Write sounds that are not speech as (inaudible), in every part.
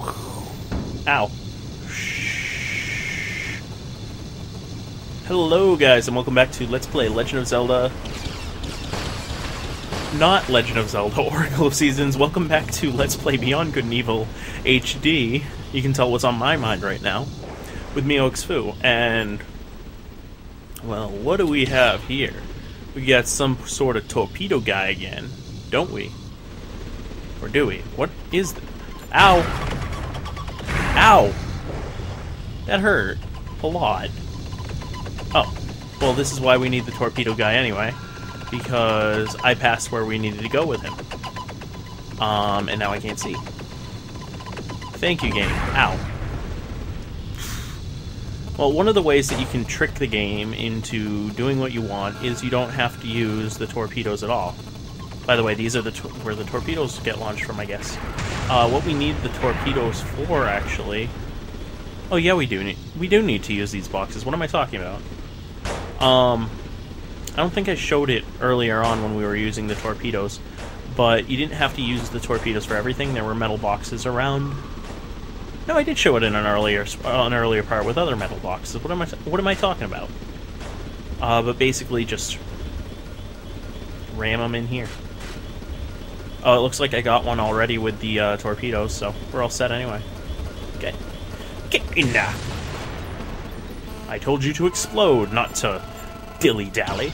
Ow. Hello, guys, and welcome back to Let's Play Legend of Zelda. Not Legend of Zelda (laughs) Oracle of Seasons. Welcome back to Let's Play Beyond Good and Evil HD. You can tell what's on my mind right now. With me, 0xfoo. And, well, what do we have here? We got some sort of torpedo guy again, don't we? Or do we? What is that? Ow! Ow! That hurt. A lot. Oh. Well, this is why we need the torpedo guy anyway. Because I passed where we needed to go with him. Um, and now I can't see. Thank you, game. Ow. Well, one of the ways that you can trick the game into doing what you want is you don't have to use the torpedoes at all. By the way, these are the where the torpedoes get launched from, I guess. Uh, what we need the torpedoes for, actually... Oh, yeah, we do need we do need to use these boxes. What am I talking about? Um, I don't think I showed it earlier on when we were using the torpedoes, but you didn't have to use the torpedoes for everything. There were metal boxes around. No, I did show it in an earlier uh, an earlier part with other metal boxes. What am I what am I talking about? Uh, but basically just ram them in here. Oh, it looks like I got one already with the uh, torpedoes, so we're all set anyway. Okay. Get in there! I told you to explode, not to dilly-dally.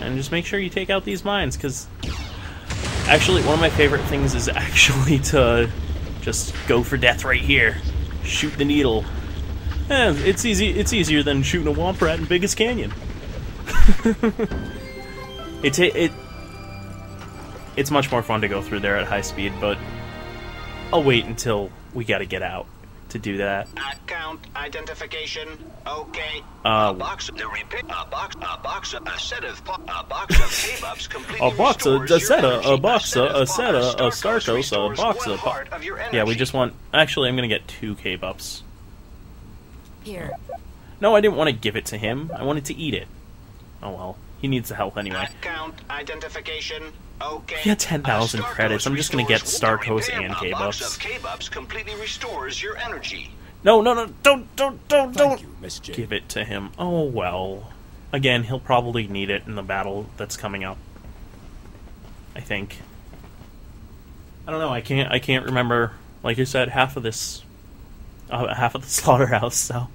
And just make sure you take out these mines, because... Actually, one of my favorite things is (laughs) actually to just go for death right here. Shoot the needle. Eh, it's easy. It's easier than shooting a womp rat in Beggar's Canyon. (laughs) it, it it's much more fun to go through there at high speed, but I'll wait until we gotta get out to do that. Account identification. Okay. Uh, a box of the repick. A box. A box. A set of. A box of K-Bups completely A box of a set seta, energy. a box of a set seta, a Starkos Starkos, a box one of. part of your Yeah, we just want. Actually, I'm gonna get two K bups. Here. No, I didn't want to give it to him. I wanted to eat it. Oh well, he needs the help anyway. Account identification. Okay. He had 10,000 credits. I'm just gonna get restores one Starkos and A K-Bups. of K-Bups completely restores your energy. No, no, no! Don't, don't, don't, don't! Thank you, Give it to him. Oh well. Again, he'll probably need it in the battle that's coming up. I think. I don't know. I can't. I can't remember. Like I said, half of this, uh, half of the (laughs) slaughterhouse. So,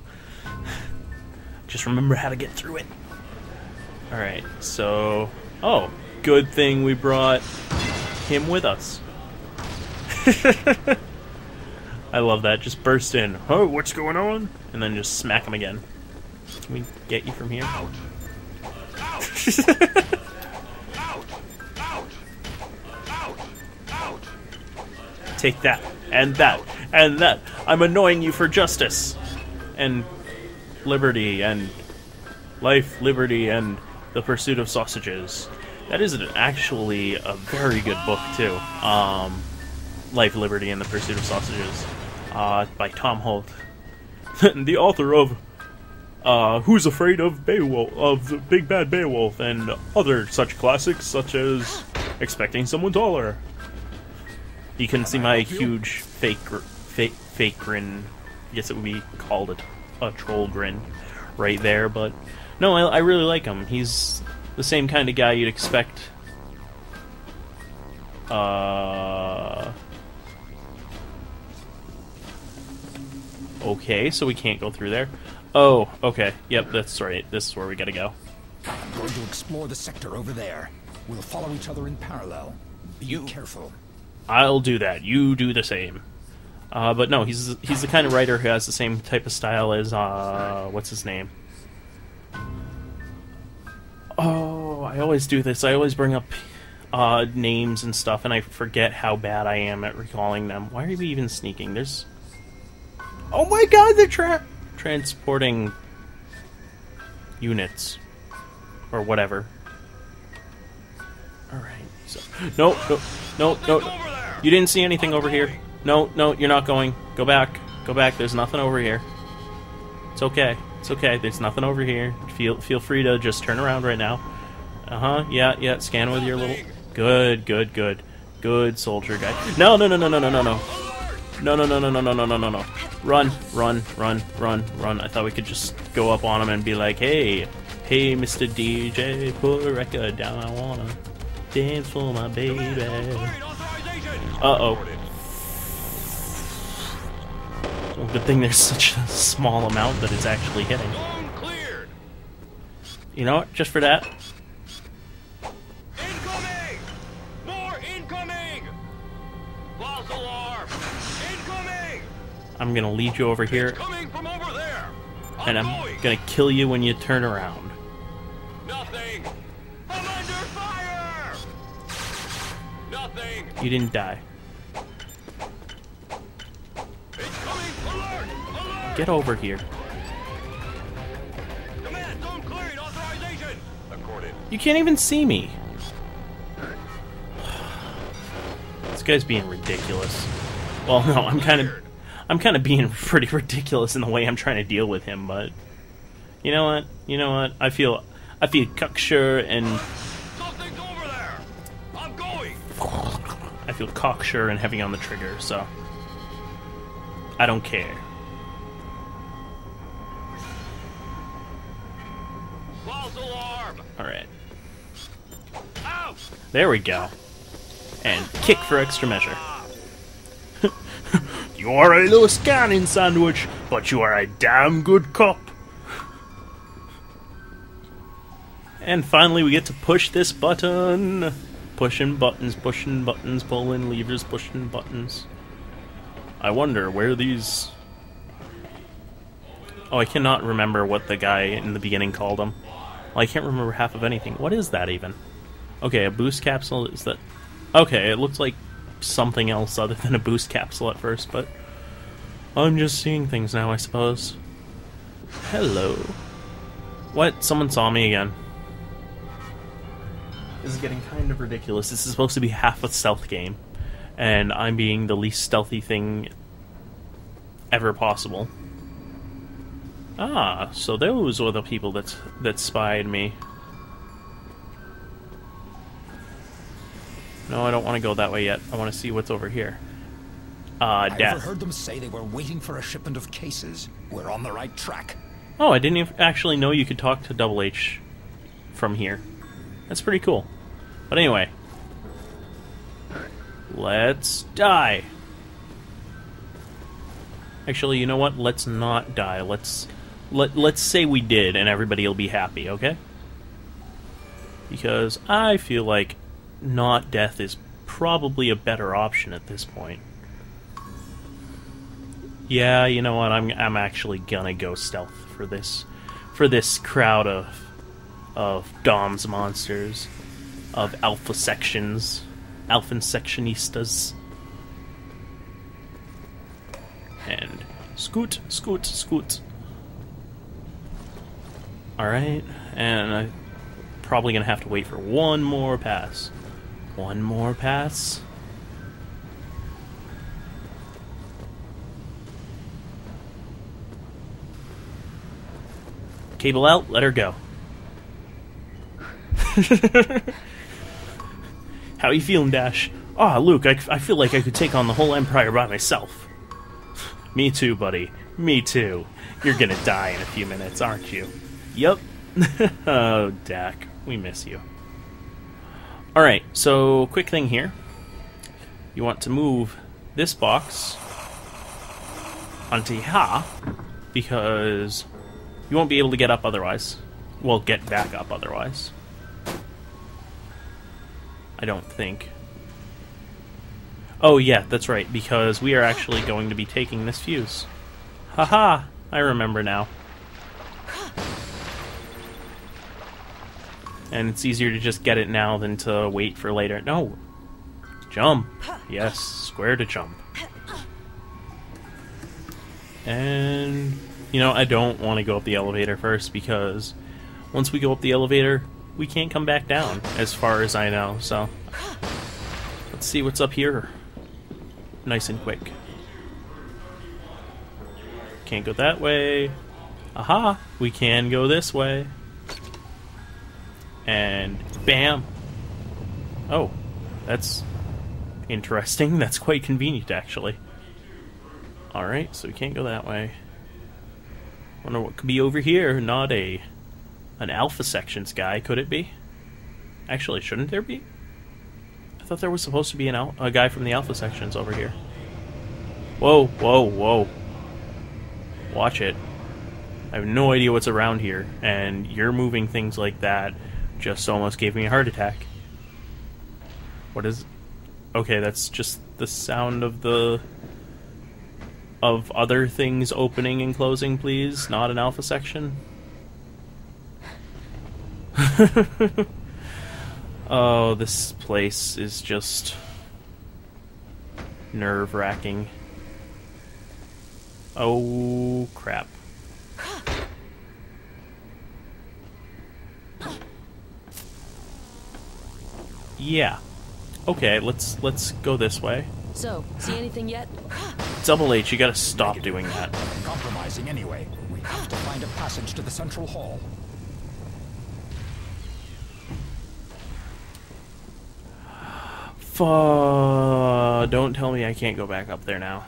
just remember how to get through it. All right. So, oh, good thing we brought him with us. (laughs) I love that. Just burst in. Oh, what's going on? And then just smack him again. Can we get you from here? Out. Out. Out. Out. Out. Out. Take that, and that, and that. I'm annoying you for justice, and liberty, and life, liberty, and the pursuit of sausages. That is an, actually a very good book too. Um, Life, Liberty, and the Pursuit of Sausages, uh, by Tom Holt, (laughs) the author of uh, Who's Afraid of Beowulf, of the Big Bad Beowulf, and other such classics such as Expecting Someone Taller. You can see my huge fake, fake, fake grin. I guess it would be called a, a troll grin, right there. But no, I, I really like him. He's the same kind of guy you'd expect. Uh. Okay, so we can't go through there. Oh, okay. Yep, that's right. This is where we gotta go. I'm going to explore the sector over there. We'll follow each other in parallel. Be You- careful. I'll do that. You do the same. Uh, but no, he's he's the kind of writer who has the same type of style as uh, what's his name? Oh, I always do this. I always bring up uh, names and stuff, and I forget how bad I am at recalling them. Why are we even sneaking? There's. Oh my God! They're tra- transporting units or whatever. All right. So no, no, no, no. You didn't see anything over here. No, no, you're not going. Go back. Go back. There's nothing over here. It's okay. It's okay. There's nothing over here. Feel feel free to just turn around right now. Uh huh. Yeah, yeah. Scan with your little. Good, good, good, Good soldier guy. No, no, no, no, no, no, no, no. No, no, no, no, no, no, no, no, no, no. Run, run, run, run, run. I thought we could just go up on him and be like, hey, hey, Mr. DJ, put a record down. I wanna dance for my baby. Uh-oh. Well, good thing there's such a small amount that it's actually hitting. You know what? Just for that, Incoming! More incoming! False alarm! Incoming! I'm gonna lead you over here, from over there! and I'm going. gonna kill you when you turn around. Nothing! I'm under fire! Nothing! You didn't die. It's coming! Alert! Alert! Get over here. Command, zone cleared! Authorization! Accorded. You can't even see me. This guy's being ridiculous. Well, no, I'm kind of, I'm kind of being (laughs) pretty ridiculous in the way I'm trying to deal with him. But you know what? You know what? I feel, I feel cocksure and Something's over there! I'm going! I feel cocksure and heavy on the trigger. So I don't care. False alarm! All right, there we go. And kick for extra measure. (laughs) you are a little scanning sandwich, but you are a damn good cop. And finally, we get to push this button. Pushing buttons, pushing buttons, pulling levers, pushing buttons. I wonder where these. Oh, I cannot remember what the guy in the beginning called them. Well, I can't remember half of anything. What is that even? Okay, a boost capsule is that. Okay, it looks like something else other than a boost capsule at first, but I'm just seeing things now, I suppose. Hello. What? Someone saw me again. This is getting kind of ridiculous. This is supposed to be half a stealth game, and I'm being the least stealthy thing ever possible. Ah, so those were the people that that spied me. No, I don't want to go that way yet. I want to see what's over here. Uh, I death. overheard them say they were waiting for a shipment of cases. We're on the right track. Oh, I didn't actually know you could talk to Double H from here. That's pretty cool. But anyway, let's die. Actually, you know what? Let's not die. Let's let let's say we did, and everybody will be happy. Okay? Because I feel like not death is probably a better option at this point. Yeah, you know what? I'm I'm actually gonna go stealth for this for this crowd of of DomZ monsters, of alpha sections, alpha sectionistas. And scoot, scoot, scoot. Alright, and I'm probably gonna have to wait for one more pass. One more pass. Cable out, let her go. (laughs) How you feeling, Dak? Ah, Luke, I, I feel like I could take on the whole Empire by myself. (laughs) Me too, buddy. Me too. You're gonna die in a few minutes, aren't you? Yup. (laughs) oh, Dak, we miss you. Alright, so quick thing here. You want to move this box onto here because you won't be able to get up otherwise. Well, get back up otherwise. I don't think. Oh, yeah, that's right, because we are actually going to be taking this fuse. Haha, I remember now. And it's easier to just get it now than to wait for later. No! Jump! Yes, square to jump. And, you know, I don't want to go up the elevator first because once we go up the elevator, we can't come back down, as far as I know, so. Let's see what's up here. Nice and quick. Can't go that way. Aha! We can go this way. And bam! Oh, that's interesting. (laughs) That's quite convenient, actually. Alright, so we can't go that way. Wonder what could be over here. Not a an alpha sections guy, could it be? Actually, shouldn't there be? I thought there was supposed to be an a guy from the alpha sections over here. Whoa, whoa, whoa. Watch it. I have no idea what's around here, and you're moving things like that just almost gave me a heart attack. What is... Okay, that's just the sound of the... of other things opening and closing, please, not an alpha section. (laughs) oh, this place is just... nerve-wracking. Oh, crap. Yeah. Okay, let's let's go this way. So, see anything yet? Double H, you gotta stop doing that. Compromising anyway. We have to find a passage to the central hall. Fuh, don't tell me I can't go back up there now.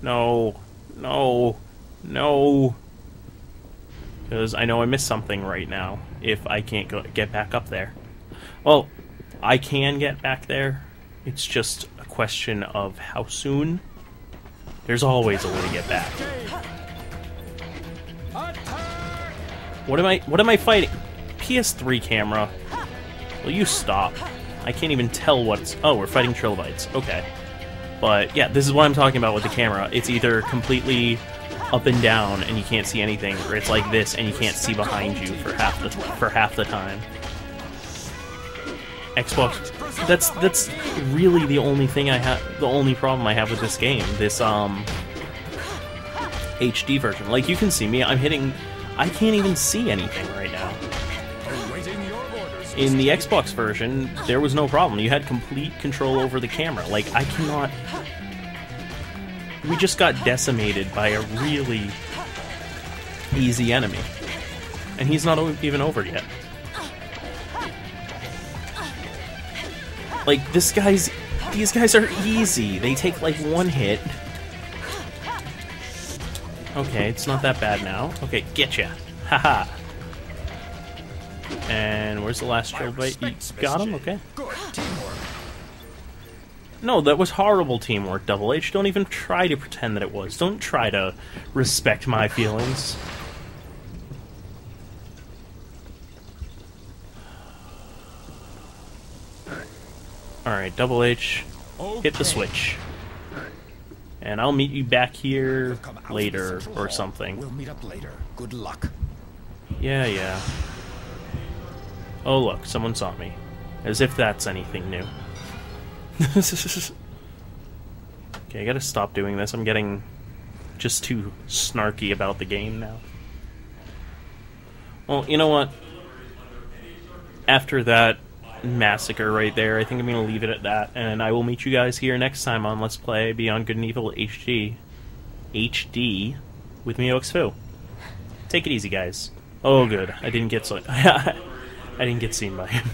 No, no, no. Because I know I missed something right now if I can't go get back up there. Well, I can get back there. It's just a question of how soon. There's always a way to get back. What am I what am I fighting? PS3 camera. Will you stop? I can't even tell what's Oh, we're fighting trilobites. Okay. But yeah, this is what I'm talking about with the camera. It's either completely up and down and you can't see anything, or it's like this and you can't see behind you for half the for half the time. Xbox. That's that's really the only thing I have. The only problem I have with this game. This um HD version. Like you can see me. I'm hitting. I can't even see anything right now. In the Xbox version, there was no problem. You had complete control over the camera. Like I cannot. We just got decimated by a really easy enemy, and he's not even over yet. Like this guy's, these guys are easy. They take like one hit. Okay, it's not that bad now. Okay, getcha. Haha. And where's the last trilobite? You Respects, got him? Okay. No, that was horrible teamwork, Double H. Don't even try to pretend that it was. Don't try to respect my feelings. Alright, Double H, hit the switch. And I'll meet you back here Come out of the later or something. We'll meet up later. Good luck. Yeah, yeah. Oh, look, someone saw me. As if that's anything new. (laughs) okay, I gotta stop doing this. I'm getting just too snarky about the game now. Well, you know what? After that massacre right there, I think I'm gonna leave it at that, and I will meet you guys here next time on Let's Play Beyond Good and Evil HD. HD with me, OX2. Take it easy, guys. Oh, good. I didn't get so. (laughs) I didn't get seen by him.